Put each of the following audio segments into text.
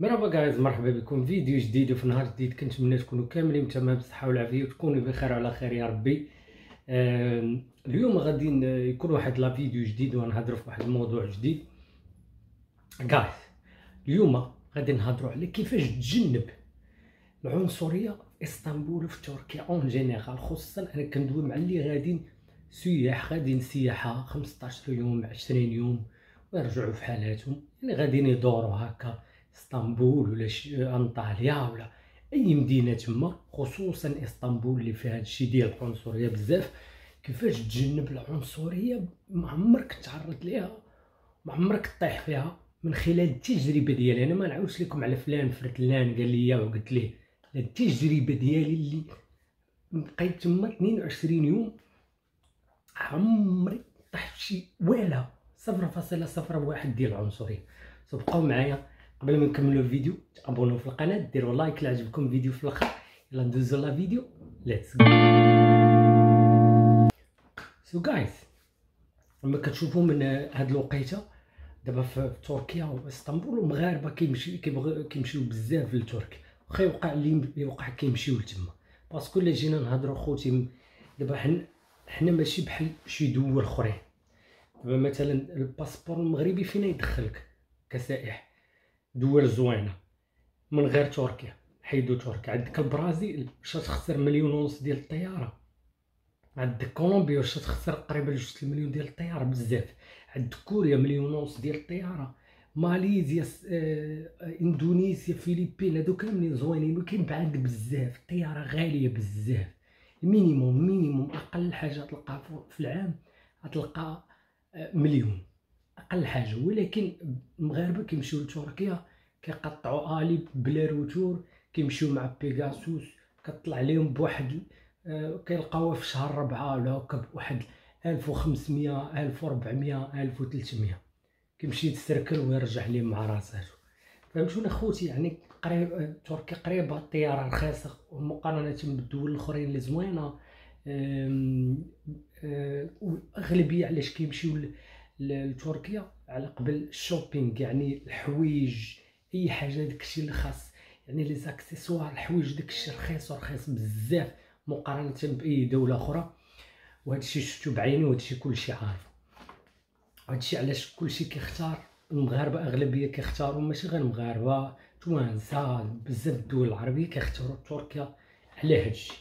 مرحبا guys مرحبا بكم. فيديو جديد وفي نهار جديد كنتمنى تكونوا كاملين تمام بالصحه والعافية وتكونوا بخير وعلى خير يا ربي. اليوم غادي يكون واحد la vidéo جديد وغنهضروا في واحد الموضوع جديد. guys اليوم غادي نهضروا على كيفاش تجنب العنصرية في إسطنبول وفي تركيا en général خصوصا أنا كندوي مع اللي غاديين سياح غاديين سياحه 15 يوم 20 يوم ويرجعوا في حالاتهم. يعني غاديين يدوروا هكا. اسطنبول ولا أنطاليا ولا أي مدينة تما خصوصا إسطنبول اللي فيها هادشي ديال العنصرية بزاف. كيفاش تجنب العنصرية؟ ما عمرك تعرض ليها ما عمرك طيح فيها من خلال التجربة ديالي. أنا ما نعاودش لكم على فلان فرتلان قال لي وقلت ليه. التجربة ديالي اللي بقيت تما 22 يوم عمري طحت شي ولا صفر فاصلة صفر واحد ديال العنصرية. so بقاو معايا. قبل ما نكملوا الفيديو تابونوا في القناة ديروا like اللي عجبكم الفيديو في الآخر يلا ندوزو la vidéo let's go guys لما كتشوفوا من هاد الوقيتة دابا في تركيا وإسطنبول المغاربه كيمشي كيمشيو بزاف لتركيا. واخا يوقع اللي يوقع كيمشيو لتما. parce que إلا جينا نهضروا خوتي دابا حنا حنا ماشي بحال شي دول أخرين. دابا مثلا ال passeport المغربي فينا يدخلك كسائح. دول زوينة. من غير تركيا حيدو تركيا. عندك البرازيل واش تخسر مليون ونص ديال الطيارة. عندك كولومبيا واش تخسر قريبا جوج المليون ديال الطيارة بزاف. عندك كوريا مليون ونص ديال الطيارة. ماليزيا آه، اندونيسيا فيليبين هادو كاملين زوينين ولكن بعاد بزاف. الطيارة غالية بزاف. minimum minimum أقل حاجة تلقى في العام غتلقى آه، مليون. أقل حاجة ولكن المغاربه كيمشيو لتركيا كيقطعوا aller بلا retour كيمشيو مع بيغاسوس كطلع لهم بواحد آه، كيلقاوها في شهر ربعة ولا هكا بواحد 1500 1400 1300 كيمشي يتسركل ويرجع ليه مع راساتو. فهمتونا خوتي؟ يعني قريب آه، تركيا قريبة الطيارة رخيصة مقارنه بالدول الأخرين اللي زوينة آه، والاغلبيه علاش كيمشيو لتركيا على قبل ال shopping يعني الحوايج أي حاجة داكشي اللي خاص يعني les accessoires الحوايج داكشي رخيص ورخيص بزاف مقارنة بأي دولة أخرى. وهادشي شفتو بعيني وهادشي كلشي عارف هادشي علاش كلشي كيختار المغاربة أغلبية كيختاروا ماشي غير المغاربة توانسة بزاف الدول العربية كيختاروا تركيا على هادشي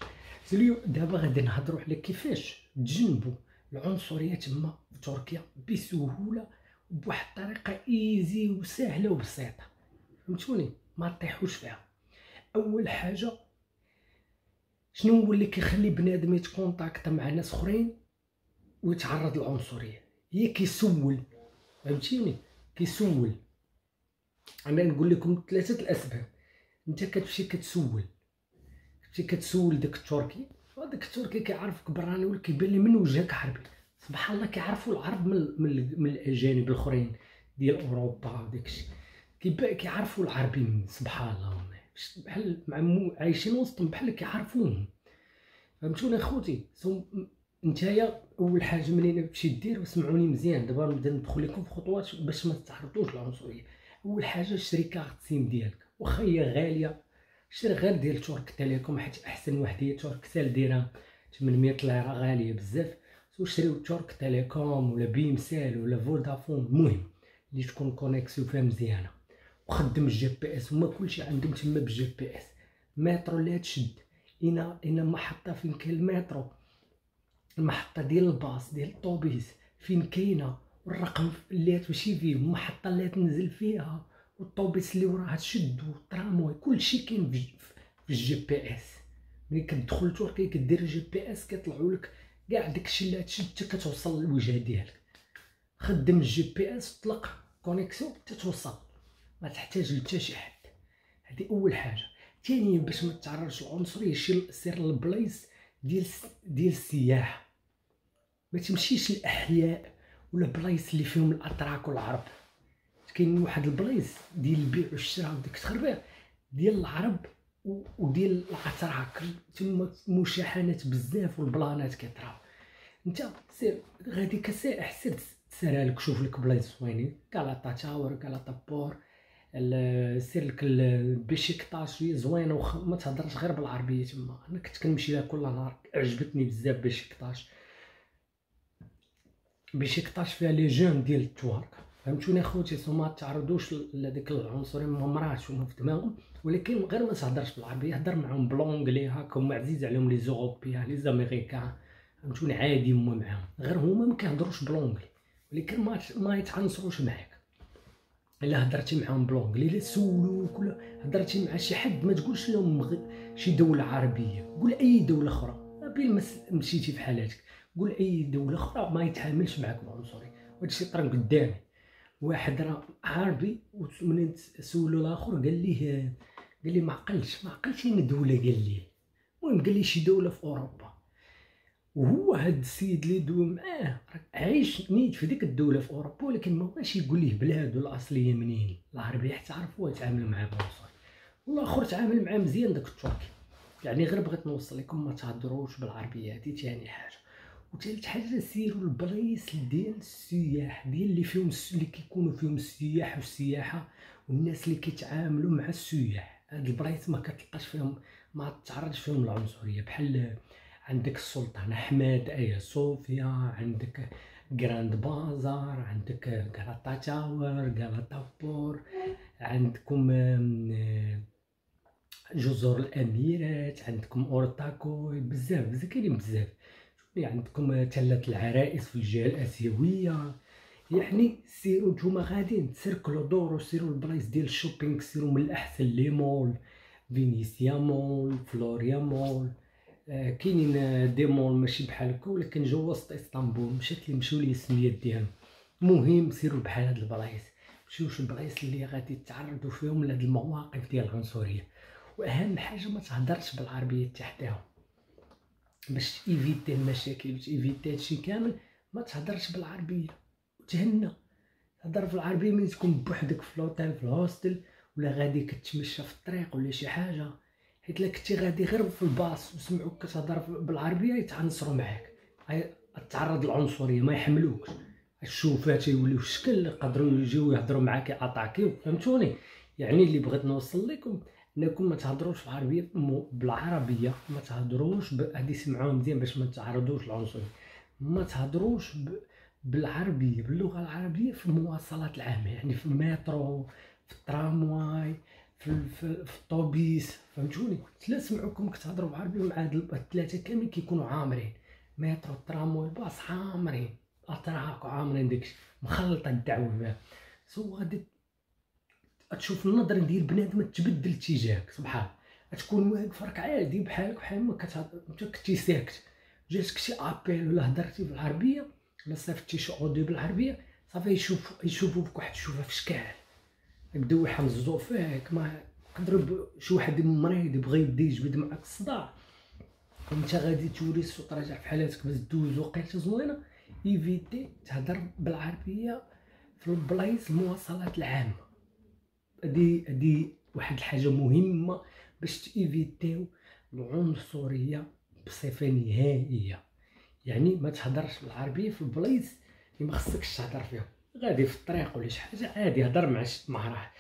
دابا غادي نهضروا على كيفاش تجنبوا العنصرية تما في تركيا بسهولة وبواحد الطريقة إيزي وسهلة وبسيطة. فهمتوني؟ ما تطيحوش فيها. أول حاجة شنو هو اللي كيخلي بنادم يتكونتاكت مع ناس أخرين ويتعرض للعنصرية؟ هي كيسول. فهمتيني؟ كيسول. أنا نقول لكم ثلاثة الأسباب. أنت كتمشي كتسول. كتمشي كتسول داك التركي هذاك التركي كيعرفك براني ولا كيبان لي من وجهك عربي سبحان الله كيعرفوا العرب من من, من الأجانب الأخرين ديال أوروبا وداك الشيء. كيبان كيعرفوا العربي سبحان الله بحال عايشين وسطهم بحال كيعرفوهم. فهمتوني اخوتي نتايا أول حاجة منين تمشي دير وسمعوني مزيان. دابا نبدا ندخل لكم في خطوات باش ما تتعرضوش للعنصريه أول حاجة شري carte SIM ديالك. واخا هي غالية شري غير ديال تورك تيليكوم حيت أحسن واحد هي توركسيل دايره 800 ليره غالية بزاف. so شريو تورك تيليكوم ولا بيمسيل ولا فودافون. المهم اللي تكون connexion فيها مزيانة. وخدم ال GPS هما كلشي عندهم تما ب ال GPS. مترو اللي تشد. هنا هنا محطه فين كاين المترو. المحطه ديال الباص ديال الطوبيس فين كاينة. والرقم اللي تمشي فيه المحطه اللي تنزل فيها. والطوبيس اللي وراها تشد والترامواي كلشي كاين في ال GPS. ملي كتدخل تركيا كدير ال GPS كيطلعوا لك كاع داكشي اللي تشد حتى كتوصل للوجهه ديالك. خدم ال GPS طلق connexion حتى توصل. ما تحتاج لتا شي حد. هذه أول حاجة. ثانيا باش ما تتعرضش للعنصريه شي سير للبلايص ديال ديال السياحة. ما تمشيش الاحياء ولا بلايص اللي فيهم الأتراك والعرب. كاين واحد البلايص ديال البيع والشراء وديك التخربيق ديال العرب وديال الاتراك تما مشاحنات بزاف وال plan ات كيطراو انت سير غادي كسائح سير تسالها لك شوف لك بلايص زوينين غالاتا تاور غالاتا بور سير لك بشكتاش زوينة وخ... ما تهضرش غير بالعربية تما. أنا كنت كنمشي لها كل نهار عجبتني بزاف بشكتاش بشكتاش فيها les jeunes ديال التوارك فهمتوني اخوتي ما تعرضوش لهذيك العنصريه ما مراتش هما في دماغهم ولكن غير ما تهضرش بالعربيه هضر معاهم ب l'anglais هكا هما عزيز عليهم les Européens les Américains فهمتوني عادي هما معاهم غير هما ما كيهضروش ب l'anglais ولكن ما ما يتعنصروش معاك الا هضرتي معاهم ب l'anglais الا سولوك ولا هضرتي مع شي حد ما تقولش لهم. شي دوله عربيه قول اي دوله أخرى بين مس... مشيتي في حالاتك قول اي دوله أخرى ما يتعاملش معاك بعنصري وهادشي طرا قدامي واحد راه عربي ومنين سولو الآخر؟ قال ليه قال لي ما عقلتش ما اين دوله قال لي المهم قال لي شي دولة في أوروبا. وهو هاد السيد اللي دوم معاه عايش نيت في ديك الدولة في أوروبا ولكن ما بغاش يقول ليه بلادو الأصلية منين. العربي حتى عرف هو يتعامل معاه بونصاي والآخر تعامل معاه مزيان داك التركي. يعني غير بغيت نوصل لكم ما تهضروش بالعربية هادي ثاني حاجة. وثالث حاجة سيروا البلايص ديال السياح ديال اللي فيهم اللي كيكونوا فيهم السياح والسياحة والناس اللي كيتعاملوا مع السياح. هاد البلايص ما كتلقاش فيهم ما تعرضش فيهم العنصريه بحال عندك السلطان أحمد أيا صوفيا عندك جراند بازار عندك غالاتا تاور غالاتا بور عندكم جزر الأميرات عندكم اورتاكوي بزاف بزاف كاينين بزاف. عندكم تلة العرائس في الجهة الآسيوية. يعني سيروا نتوما غاديين تسركلوا دوروا سيروا البلايص ديال ال shopping سيروا من الأحسن les malls فينيسيا مول فلوريا مول. آه، كاينين des malls ماشي بحال هكا ولكن جوا وسط إسطنبول مشات لي مشاو لي السميات ديالهم. المهم سيروا بحال هاد البلايص. مشيو شي بلايص اللي غادي تعرضوا فيهم لهاد المواقف ديال العنصرية. وأهم حاجة ما تهضرش بالعربية تحداهم باش éviter المشاكل باش éviter هادشي كامل ما تهضرش بالعربية. وتهنى. تهضر في العربية ملي تكون بوحدك في لوطيل في الهوستل ولا غادي كتمشى في الطريق ولا شي حاجة. حيت الا كنتي غادي غير في الباص وسمعوك كتهضر بالعربية يتعنصروا معاك. تعرض للعنصريه ما يحملوكش. الشوفات يوليو الشكل يقدروا يجيو يهضروا معاك يعطاكيو فهمتوني؟ يعني اللي بغيت نوصل لكم انكم ما تهضروش العربية بالعربية ما تهضروش هادي سمعوها مزيان باش ما تعرضوش للعنصريه ما تهضروش بالعربية باللغة العربية في المواصلات العامه يعني في المترو في الترامواي في في, في الطوبيس فهمتوني؟ لا سمعوكم كتهضروا بالعربية مع هاد الثلاثه كاملين كيكونوا عامرين. مترو الترامواي الباص عامرين اتراك عامرين داكشي مخلطة الدعوة. so غادي تشوف النظر ديال بنادم تبدل اتجاهك سبحان تكون واقف راك عادي بحالك بحال ما كتهضر انت كنتي ساكت جاتك شي appel ولا هضرتي بالعربيه ولا صيفطتي شي audio بالعربية صافي يشوف يشوفوا بك واحد الشوفه في شكال يبداو يحمزوا فيك ما يقدر شي واحد مريض يبغي يبدا يجبد معاك الصداع. وانت غادي تولي الصوت راجع في حالاتك باش دوز وقيته زوينة. évite تهضر بالعربية في البلايص المواصلات العامة. هادي هادي واحد الحاجة مهمة باش ت éviter يو العنصرية بصفة نهائية. يعني ما تهضرش بالعربيه في البلايص اللي ما خصكش تهضر فيهم غادي في الطريق ولا شي حاجة عادي هضر مع مع راح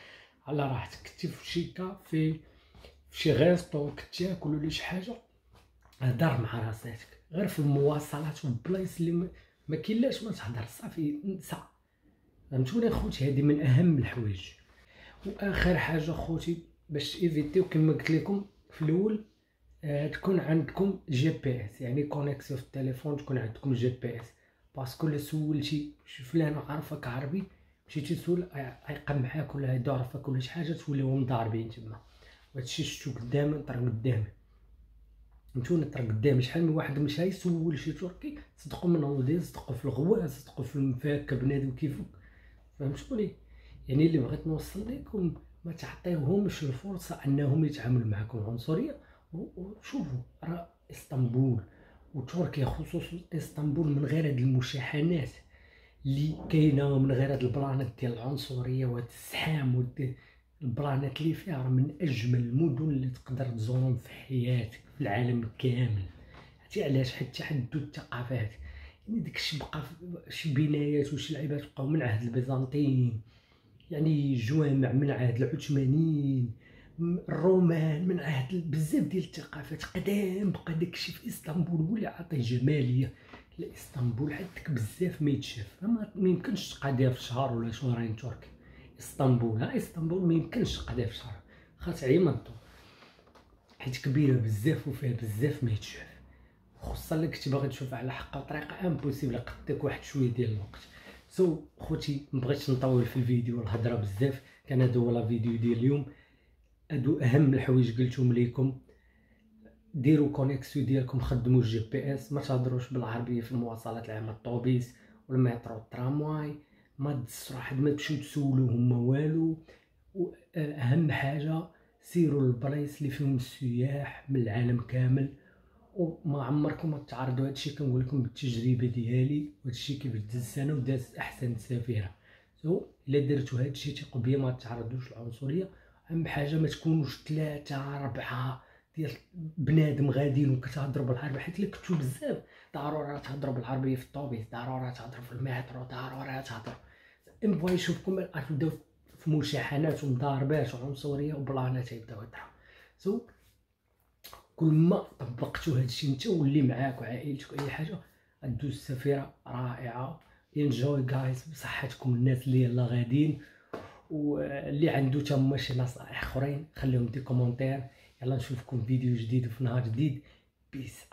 على راحتك. كنتي في شي كافي في شي resto كتاكل ولا شي حاجة هضر مع راساتك. غير في المواصلات في البلايص اللي ما, ما كاينلاش ما تهضر صافي نسى فهمتوني خوتي هذه من أهم الحوايج. واخر حاجة خوتي باش évitiw كما قلت لكم في الأول آه تكون عندكم GPS يعني connexion في التليفون تكون عندكم GPS. parce que الا سولتي فلان عارفك عربي مشيتي تسول يقمعك ولا يضرفك ولا شي حاجة توليو مضاربين تما. وهادشي شفتو قدامي طرا قدامي. نتوما طرا قدامي شحال من واحد مشى يسول شي تركي صدقوا من هودي صدقوا في الغواز صدقوا في المفاك بنادم كيفك. فهمتوني؟ يعني اللي بغيت نوصل لكم ما تعطيوهمش الفرصة أنهم يتعاملوا معكم. عنصريه وشوفوا راه إسطنبول وتركيا خصوصا إسطنبول من غير هاد المشاحنات اللي كاينة من غير هاد البلانات ديال العنصرية الزحام وهاد البلانات اللي فيها راه من أجمل المدن اللي تقدر تزورهم في حياتك في العالم كامل. عرفتي علاش؟ حيت تحدوا الثقافات يعني داكشي بقى شي بنايات وشي لعيبات بقاو من عهد البيزنطيين. يعني جوامع من عهد العثمانيين الرومان من عهد بزاف ديال الثقافات قدام بقى داكشي في إسطنبول هو اللي عطيه جمالية لإسطنبول عندك بزاف ما يتشاف. ما يمكنش تقاديها في شهر ولا شهرين تركي إسطنبول ها إسطنبول ما يمكنش تقاديها في شهر. خاص عيما الضو حيت كبيرة بزاف وفيها بزاف ما يتشاف. خصوصا الا كنتي باغي تشوف على حق طريقة impossible قدك واحد شوية ديال الوقت. so so, خوتي مبغيتش نطول في الفيديو والهضره بزاف. كان هذا هو la vidéo ديال اليوم. هادو أهم الحوايج قلتهم ليكم. ديروا connexion ديالكم خدموا ال GPS. ما تهضروش بالعربية في المواصلات العامه الطوبيس ولا المترو الترامواي. ما تدسروا حد ما تمشيو تسولوهم ما والو. واهم حاجة سيروا للبلايص اللي فيهم السياح من العالم كامل. وما عمركم ما تعرضوا هادشي كنقول لكم بالتجربة ديالي وهادشي كيف داز سنة وداز أحسن سفيرة. so إلا درتو هادشي بيا ما تعرضوش للعنصريه أهم حاجة ما تكونوش ثلاثة أربعة ديال بنادم غاديين وكتهضروا بالعربيه حيت إلا كنتو بزاف ضروري تهضروا بالعربية في الطوبيس ضروري تهضروا في المترو ضروري تهضروا. ام بغا يشوفكم تبداو في مشاحنات ومضاربات وعنصريه وبلانات يبداو يطرحوا so كل ما طبقتو هادشي نتا واللي معاك وعائلتك أي حاجة غدوز السفيره رائعة. enjoy guys بصحتكم الناس اللي يلا غاديين. واللي عنده تما شي نصائح أخرين خليهم des commentaires يلا نشوفكم فيديو جديد وفي نهار جديد. peace